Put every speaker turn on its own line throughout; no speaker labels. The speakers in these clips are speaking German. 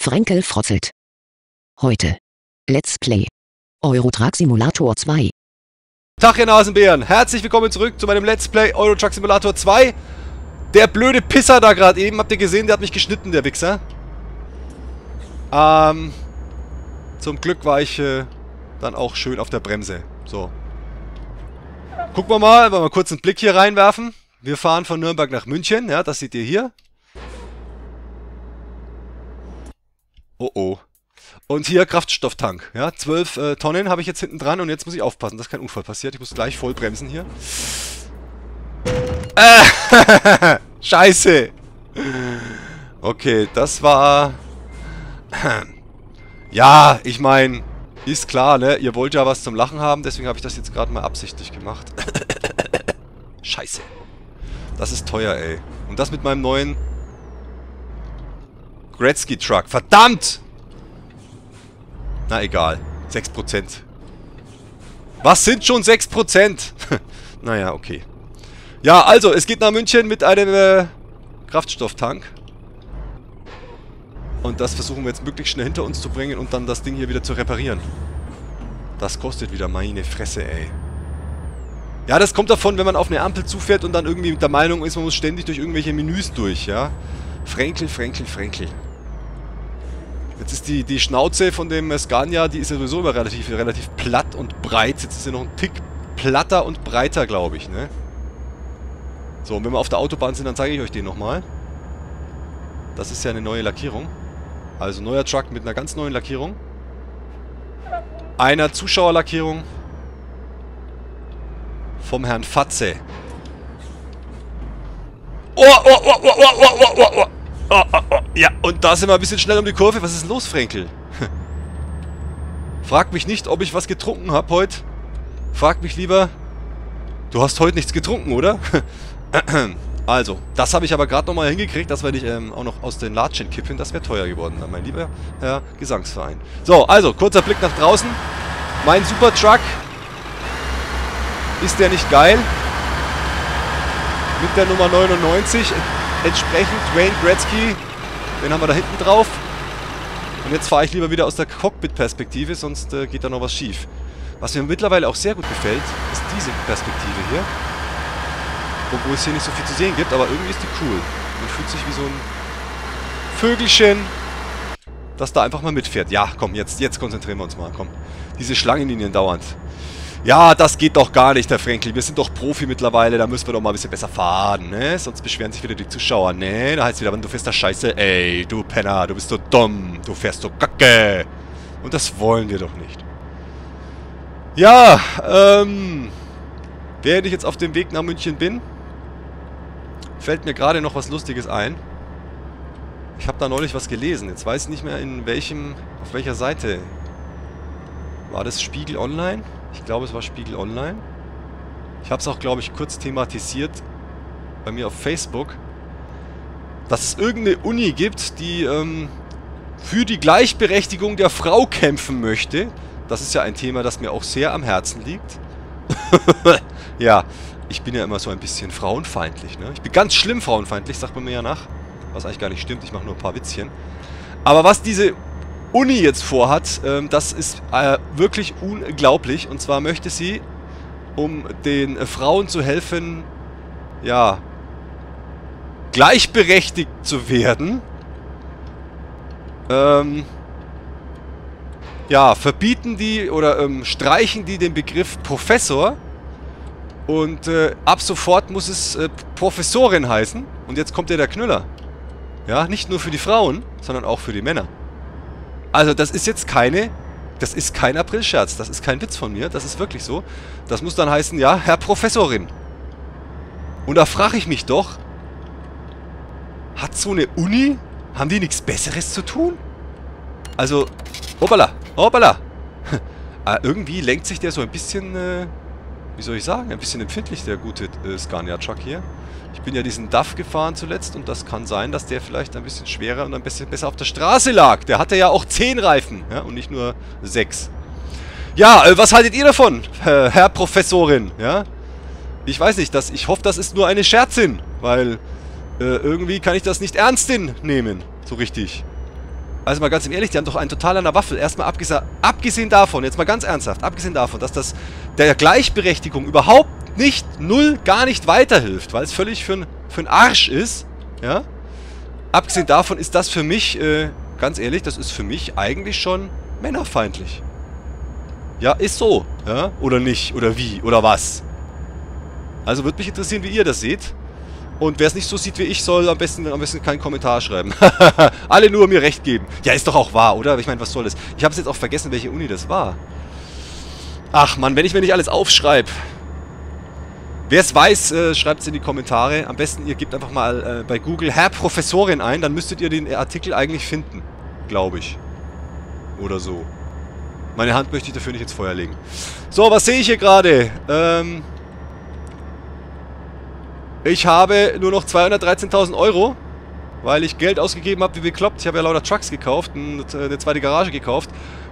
Frenkel frotzelt. Heute. Let's Play. Eurotruck Simulator 2.
Tag, ihr Nasenbären. Herzlich willkommen zurück zu meinem Let's Play Euro Truck Simulator 2. Der blöde Pisser da gerade eben, habt ihr gesehen, der hat mich geschnitten, der Wichser. Ähm, zum Glück war ich äh, dann auch schön auf der Bremse. So. Gucken wir mal, wollen wir kurz einen Blick hier reinwerfen. Wir fahren von Nürnberg nach München, ja, das seht ihr hier. Oh oh. Und hier Kraftstofftank, ja, 12 äh, Tonnen habe ich jetzt hinten dran und jetzt muss ich aufpassen, dass kein Unfall passiert. Ich muss gleich voll bremsen hier. Äh, Scheiße. Okay, das war... Ja, ich meine, ist klar, ne? Ihr wollt ja was zum Lachen haben, deswegen habe ich das jetzt gerade mal absichtlich gemacht. Scheiße. Das ist teuer, ey. Und das mit meinem neuen Gretzky-Truck. Verdammt! Na egal. 6%. Was sind schon 6%? naja, okay. Ja, also, es geht nach München mit einem äh, Kraftstofftank. Und das versuchen wir jetzt möglichst schnell hinter uns zu bringen und dann das Ding hier wieder zu reparieren. Das kostet wieder meine Fresse, ey. Ja, das kommt davon, wenn man auf eine Ampel zufährt und dann irgendwie mit der Meinung ist, man muss ständig durch irgendwelche Menüs durch, ja. Frenkel, Frenkel, Frenkel. Jetzt ist die, die Schnauze von dem Scania, die ist ja sowieso immer relativ, relativ platt und breit. Jetzt ist sie noch ein Tick platter und breiter, glaube ich, ne? So, und wenn wir auf der Autobahn sind, dann zeige ich euch den nochmal. Das ist ja eine neue Lackierung. Also neuer Truck mit einer ganz neuen Lackierung. Einer Zuschauerlackierung vom Herrn Fatze. Oh, oh, oh, oh, oh, oh, oh, oh, oh. Oh. Ja, und da sind wir ein bisschen schnell um die Kurve. Was ist los, Frenkel? Frag mich nicht, ob ich was getrunken habe heute. Frag mich lieber, du hast heute nichts getrunken, oder? also, das habe ich aber gerade nochmal hingekriegt, dass wir nicht ähm, auch noch aus den Latschen kippen. Das wäre teuer geworden, mein lieber Herr Gesangsverein. So, also, kurzer Blick nach draußen. Mein Super Truck. Ist der nicht geil? Mit der Nummer 99 entsprechend Wayne Gretzky. Den haben wir da hinten drauf. Und jetzt fahre ich lieber wieder aus der Cockpit-Perspektive, sonst äh, geht da noch was schief. Was mir mittlerweile auch sehr gut gefällt, ist diese Perspektive hier. Obwohl es hier nicht so viel zu sehen gibt, aber irgendwie ist die cool. Man fühlt sich wie so ein Vögelchen, das da einfach mal mitfährt. Ja, komm, jetzt, jetzt konzentrieren wir uns mal. Komm, diese Schlangenlinien dauernd. Ja, das geht doch gar nicht, Herr Frenkel. Wir sind doch Profi mittlerweile, da müssen wir doch mal ein bisschen besser fahren, ne? Sonst beschweren sich wieder die Zuschauer, ne? Da heißt wieder, du fährst da scheiße. Ey, du Penner, du bist so dumm. Du fährst so kacke. Und das wollen wir doch nicht. Ja, ähm... Während ich jetzt auf dem Weg nach München bin, fällt mir gerade noch was Lustiges ein. Ich habe da neulich was gelesen. Jetzt weiß ich nicht mehr, in welchem, auf welcher Seite. War das Spiegel Online? Ich glaube, es war Spiegel Online. Ich habe es auch, glaube ich, kurz thematisiert bei mir auf Facebook, dass es irgendeine Uni gibt, die ähm, für die Gleichberechtigung der Frau kämpfen möchte. Das ist ja ein Thema, das mir auch sehr am Herzen liegt. ja, ich bin ja immer so ein bisschen frauenfeindlich. Ne? Ich bin ganz schlimm frauenfeindlich, sagt man mir ja nach. Was eigentlich gar nicht stimmt, ich mache nur ein paar Witzchen. Aber was diese Uni jetzt vorhat, ähm, das ist äh, wirklich unglaublich. Und zwar möchte sie, um den äh, Frauen zu helfen, ja, gleichberechtigt zu werden, ähm, ja, verbieten die oder ähm, streichen die den Begriff Professor und äh, ab sofort muss es äh, Professorin heißen. Und jetzt kommt ja der Knüller. Ja, nicht nur für die Frauen, sondern auch für die Männer. Also das ist jetzt keine... Das ist kein Aprilscherz. Das ist kein Witz von mir. Das ist wirklich so. Das muss dann heißen, ja, Herr Professorin. Und da frage ich mich doch, hat so eine Uni, haben die nichts Besseres zu tun? Also, hoppala, hoppala. ah, irgendwie lenkt sich der so ein bisschen, äh, wie soll ich sagen, ein bisschen empfindlich, der gute äh, Scania-Truck hier. Ich bin ja diesen DAF gefahren zuletzt und das kann sein, dass der vielleicht ein bisschen schwerer und ein bisschen besser auf der Straße lag. Der hatte ja auch 10 Reifen ja, und nicht nur 6. Ja, äh, was haltet ihr davon, äh, Herr Professorin? Ja? Ich weiß nicht, das, ich hoffe, das ist nur eine Scherzin, weil äh, irgendwie kann ich das nicht ernst nehmen, so richtig. Also mal ganz ehrlich, die haben doch einen total an der Waffel. Erstmal abgesehen davon, jetzt mal ganz ernsthaft, abgesehen davon, dass das der Gleichberechtigung überhaupt nicht, null, gar nicht weiterhilft, weil es völlig für einen Arsch ist, ja. Abgesehen davon ist das für mich, äh, ganz ehrlich, das ist für mich eigentlich schon männerfeindlich. Ja, ist so, ja, oder nicht, oder wie, oder was. Also würde mich interessieren, wie ihr das seht. Und wer es nicht so sieht wie ich, soll am besten, am besten keinen Kommentar schreiben. Alle nur mir recht geben. Ja, ist doch auch wahr, oder? Ich meine, was soll das? Ich habe es jetzt auch vergessen, welche Uni das war. Ach man, wenn ich mir nicht alles aufschreibe. Wer es weiß, äh, schreibt es in die Kommentare. Am besten, ihr gebt einfach mal äh, bei Google Herr Professorin ein, dann müsstet ihr den Artikel eigentlich finden. Glaube ich. Oder so. Meine Hand möchte ich dafür nicht ins Feuer legen. So, was sehe ich hier gerade? Ähm... Ich habe nur noch 213.000 Euro, weil ich Geld ausgegeben habe wie bekloppt. Ich habe ja lauter Trucks gekauft, und eine zweite Garage gekauft.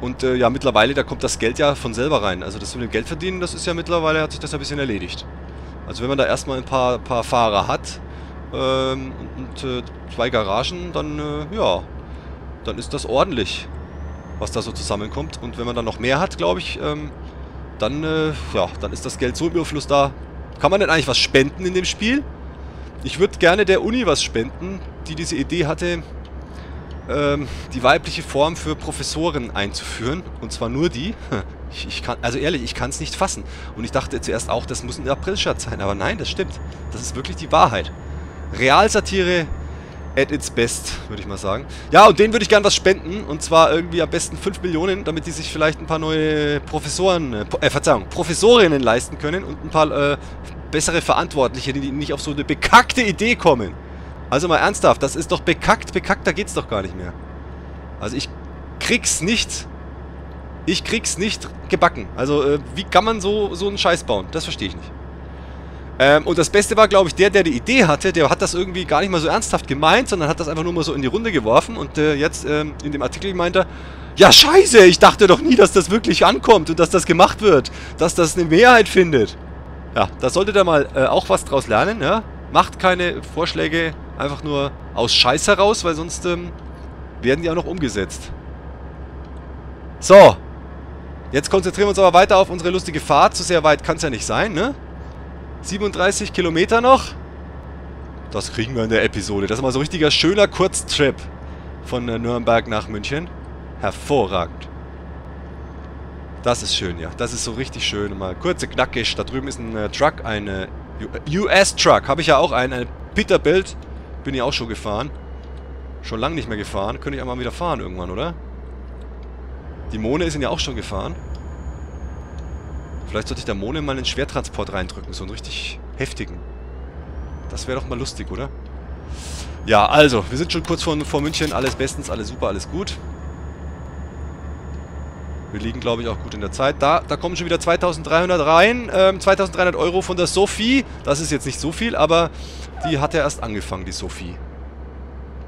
Und äh, ja, mittlerweile, da kommt das Geld ja von selber rein. Also das mit dem Geld verdienen, das ist ja mittlerweile, hat sich das ein bisschen erledigt. Also wenn man da erstmal ein paar, paar Fahrer hat ähm, und äh, zwei Garagen, dann äh, ja, dann ist das ordentlich, was da so zusammenkommt. Und wenn man dann noch mehr hat, glaube ich, ähm, dann, äh, ja, dann ist das Geld so im Überfluss da, kann man denn eigentlich was spenden in dem Spiel? Ich würde gerne der Uni was spenden, die diese Idee hatte, ähm, die weibliche Form für Professoren einzuführen. Und zwar nur die. Ich, ich kann, also ehrlich, ich kann es nicht fassen. Und ich dachte zuerst auch, das muss ein Aprilscherz sein. Aber nein, das stimmt. Das ist wirklich die Wahrheit. Realsatire at its best, würde ich mal sagen. Ja, und denen würde ich gerne was spenden. Und zwar irgendwie am besten 5 Millionen, damit die sich vielleicht ein paar neue Professoren, äh, äh, Verzeihung, Professorinnen leisten können und ein paar äh, bessere Verantwortliche, die nicht auf so eine bekackte Idee kommen. Also mal ernsthaft, das ist doch bekackt, bekackt, da geht's doch gar nicht mehr. Also ich krieg's nicht, ich krieg's nicht gebacken. Also äh, wie kann man so, so einen Scheiß bauen? Das verstehe ich nicht. Ähm, und das Beste war, glaube ich, der, der die Idee hatte, der hat das irgendwie gar nicht mal so ernsthaft gemeint, sondern hat das einfach nur mal so in die Runde geworfen. Und äh, jetzt ähm, in dem Artikel meint er, ja scheiße, ich dachte doch nie, dass das wirklich ankommt und dass das gemacht wird. Dass das eine Mehrheit findet. Ja, da solltet ihr mal äh, auch was draus lernen, ja. Macht keine Vorschläge einfach nur aus Scheiß heraus, weil sonst ähm, werden die auch noch umgesetzt. So. Jetzt konzentrieren wir uns aber weiter auf unsere lustige Fahrt. So sehr weit kann es ja nicht sein, ne? 37 Kilometer noch. Das kriegen wir in der Episode. Das ist mal so ein richtiger schöner Kurztrip von äh, Nürnberg nach München. Hervorragend. Das ist schön, ja. Das ist so richtig schön. Mal kurze knackig. Da drüben ist ein äh, Truck, ein äh, US-Truck. Habe ich ja auch einen. Ein Peterbilt. Bin ich auch schon gefahren. Schon lange nicht mehr gefahren. Könnte ich einmal wieder fahren irgendwann, oder? Die Mone ist ihn ja auch schon gefahren. Vielleicht sollte ich der Mone mal einen Schwertransport reindrücken, so einen richtig heftigen. Das wäre doch mal lustig, oder? Ja, also, wir sind schon kurz vor, vor München. Alles bestens, alles super, alles gut. Wir liegen, glaube ich, auch gut in der Zeit. Da, da kommen schon wieder 2300 rein. Ähm, 2300 Euro von der Sophie. Das ist jetzt nicht so viel, aber die hat ja erst angefangen, die Sophie.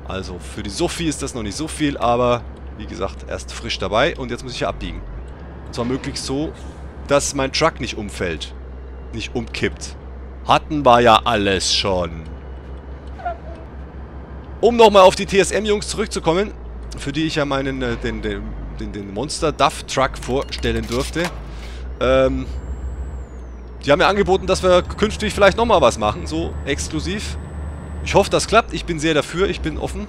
Also, für die Sophie ist das noch nicht so viel, aber wie gesagt, erst frisch dabei. Und jetzt muss ich ja abbiegen. Und zwar möglichst so, dass mein Truck nicht umfällt. Nicht umkippt. Hatten wir ja alles schon. Um nochmal auf die TSM-Jungs zurückzukommen, für die ich ja meinen, äh, den, den, den, den Monster Duff Truck vorstellen durfte. Ähm, die haben mir angeboten, dass wir künftig vielleicht nochmal was machen, so exklusiv. Ich hoffe, das klappt. Ich bin sehr dafür, ich bin offen.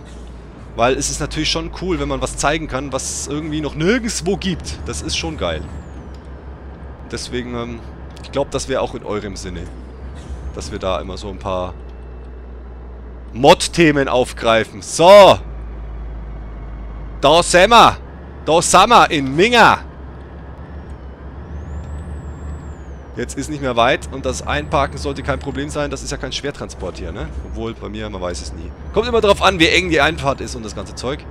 Weil es ist natürlich schon cool, wenn man was zeigen kann, was es irgendwie noch nirgendwo gibt. Das ist schon geil. Deswegen, ähm, ich glaube, das wäre auch in eurem Sinne. Dass wir da immer so ein paar Mod-Themen aufgreifen. So. Da sind wir. Da sind wir in Minga. Jetzt ist nicht mehr weit und das Einparken sollte kein Problem sein. Das ist ja kein Schwertransport hier, ne? Obwohl, bei mir, man weiß es nie. Kommt immer darauf an, wie eng die Einfahrt ist und das ganze Zeug.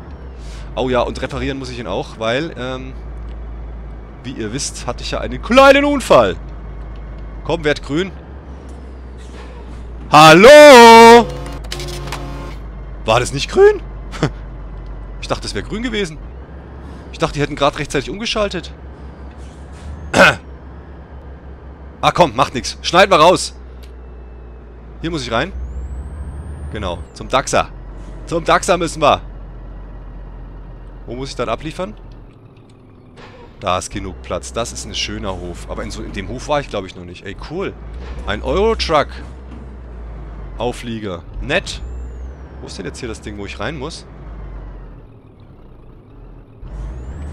Oh ja, und reparieren muss ich ihn auch, weil, ähm, wie ihr wisst, hatte ich ja einen kleinen Unfall. Komm, werd grün. Hallo! War das nicht grün? ich dachte, es wäre grün gewesen. Ich dachte, die hätten gerade rechtzeitig umgeschaltet. Ah, komm, macht nichts. Schneiden wir raus. Hier muss ich rein. Genau, zum Daxa. Zum Daxa müssen wir. Wo muss ich dann abliefern? Da ist genug Platz. Das ist ein schöner Hof. Aber in, so, in dem Hof war ich, glaube ich, noch nicht. Ey, cool. Ein Euro-Truck. Auflieger. Nett. Wo ist denn jetzt hier das Ding, wo ich rein muss?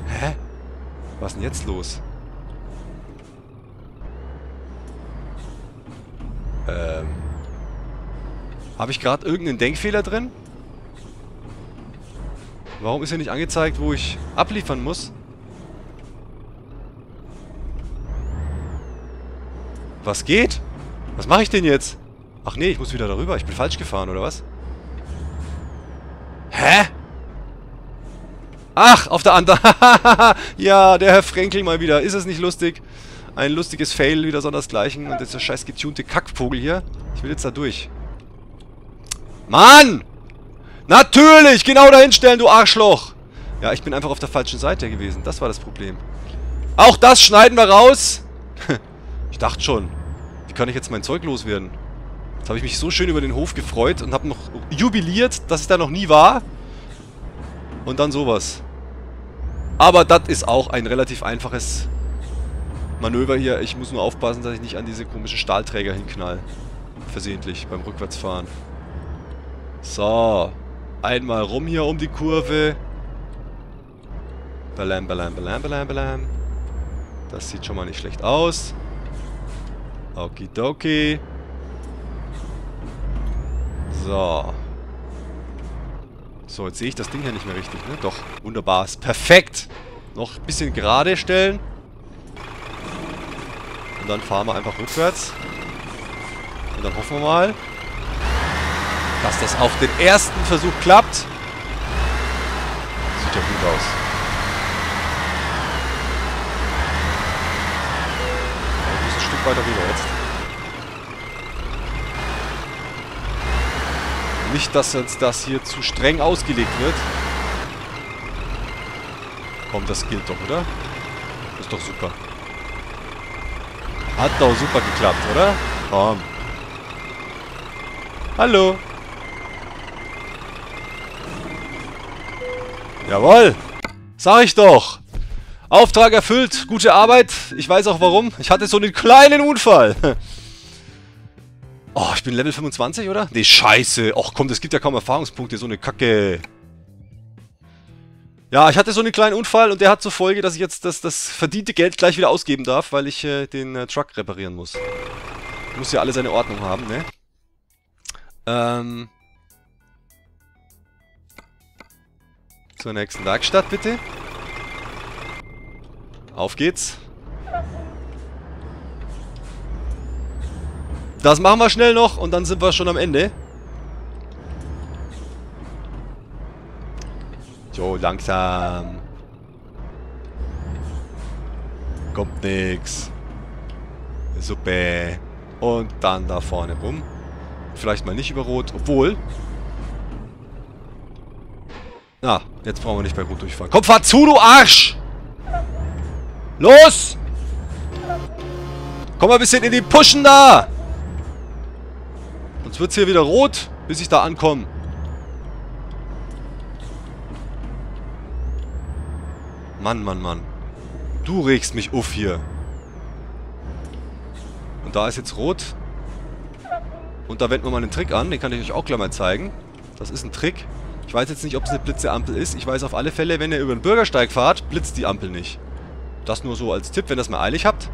Hä? Was ist denn jetzt los? Ähm. Habe ich gerade irgendeinen Denkfehler drin? Warum ist hier nicht angezeigt, wo ich abliefern muss? Was geht? Was mache ich denn jetzt? Ach nee, ich muss wieder darüber. Ich bin falsch gefahren, oder was? Hä? Ach, auf der anderen. ja, der Herr Frenkel mal wieder. Ist es nicht lustig? Ein lustiges Fail, wieder sondersgleichen. Und dieser scheiß getunte Kackvogel hier. Ich will jetzt da durch. Mann! Natürlich! Genau dahin stellen, du Arschloch! Ja, ich bin einfach auf der falschen Seite gewesen. Das war das Problem. Auch das schneiden wir raus. ich dachte schon. Wie kann ich jetzt mein Zeug loswerden? Jetzt habe ich mich so schön über den Hof gefreut und habe noch jubiliert, dass ich da noch nie war. Und dann sowas. Aber das ist auch ein relativ einfaches Manöver hier. Ich muss nur aufpassen, dass ich nicht an diese komischen Stahlträger hinknall. Versehentlich beim Rückwärtsfahren. So. Einmal rum hier um die Kurve. Balam, balam, balam, balam, balam. Das sieht schon mal nicht schlecht aus. Okidoki. So. So, jetzt sehe ich das Ding hier nicht mehr richtig, ne? Doch, wunderbar. Ist perfekt. Noch ein bisschen gerade stellen. Und dann fahren wir einfach rückwärts. Und dann hoffen wir mal, dass das auf den ersten Versuch klappt. Sieht ja gut aus. Ja, ein Stück weiter rüber jetzt. Nicht, dass jetzt das hier zu streng ausgelegt wird. Komm, das gilt doch, oder? Ist doch super. Hat doch super geklappt, oder? Komm. Hallo. Jawohl. Sag ich doch. Auftrag erfüllt. Gute Arbeit. Ich weiß auch warum. Ich hatte so einen kleinen Unfall. Oh, ich bin Level 25, oder? Nee, scheiße. Och komm, das gibt ja kaum Erfahrungspunkte, so eine Kacke. Ja, ich hatte so einen kleinen Unfall und der hat zur Folge, dass ich jetzt das, das verdiente Geld gleich wieder ausgeben darf, weil ich äh, den äh, Truck reparieren muss. Muss ja alle seine Ordnung haben, ne? Ähm... Zur nächsten Werkstatt, bitte. Auf geht's. Das machen wir schnell noch und dann sind wir schon am Ende. So, langsam. Kommt nix. Super. Und dann da vorne rum. Vielleicht mal nicht über Rot. Obwohl. Na, jetzt brauchen wir nicht bei Rot durchfahren. Komm, fahr zu, du Arsch! Los! Komm mal ein bisschen in die Pushen da! Sonst wird es hier wieder rot, bis ich da ankomme. Mann, Mann, Mann. Du regst mich auf hier. Und da ist jetzt rot. Und da wenden wir mal einen Trick an. Den kann ich euch auch gleich mal zeigen. Das ist ein Trick. Ich weiß jetzt nicht, ob es eine Blitzeampel ist. Ich weiß auf alle Fälle, wenn ihr über den Bürgersteig fahrt, blitzt die Ampel nicht. Das nur so als Tipp, wenn ihr das mal eilig habt.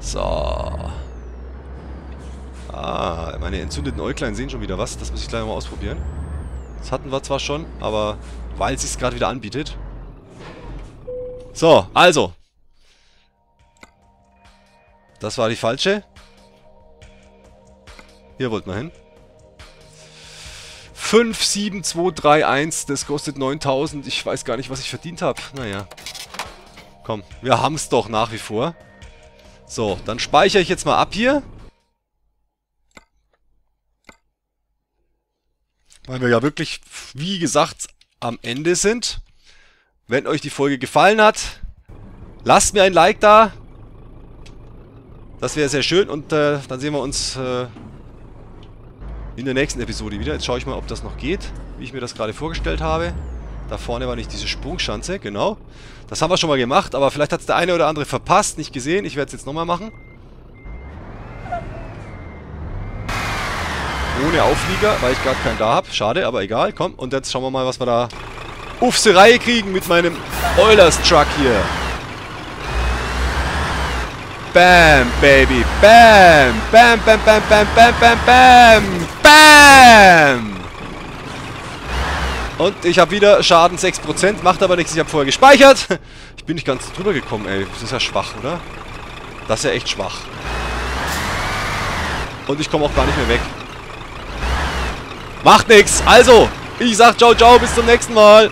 So. Ah, meine entzündeten Äuglein sehen schon wieder was. Das muss ich gleich mal ausprobieren. Das hatten wir zwar schon, aber weil es sich gerade wieder anbietet. So, also. Das war die falsche. Hier wollten wir hin. 57231, das kostet 9000. Ich weiß gar nicht, was ich verdient habe. Naja. Komm, wir haben es doch nach wie vor. So, dann speichere ich jetzt mal ab hier. Weil wir ja wirklich, wie gesagt, am Ende sind. Wenn euch die Folge gefallen hat, lasst mir ein Like da. Das wäre sehr schön und äh, dann sehen wir uns äh, in der nächsten Episode wieder. Jetzt schaue ich mal, ob das noch geht, wie ich mir das gerade vorgestellt habe. Da vorne war nicht diese Sprungschanze, genau. Das haben wir schon mal gemacht, aber vielleicht hat es der eine oder andere verpasst, nicht gesehen. Ich werde es jetzt nochmal machen. Ohne Auflieger, weil ich gerade keinen da habe. Schade, aber egal. Komm, und jetzt schauen wir mal, was wir da die Reihe kriegen mit meinem Oilers Truck hier. Bam, Baby. Bam. Bam, bam, bam, bam, bam, bam, bam. Bam. Und ich habe wieder Schaden 6%, macht aber nichts, ich habe vorher gespeichert. Ich bin nicht ganz drüber gekommen, ey. Das ist ja schwach, oder? Das ist ja echt schwach. Und ich komme auch gar nicht mehr weg. Macht nichts. Also, ich sag ciao, ciao, bis zum nächsten Mal.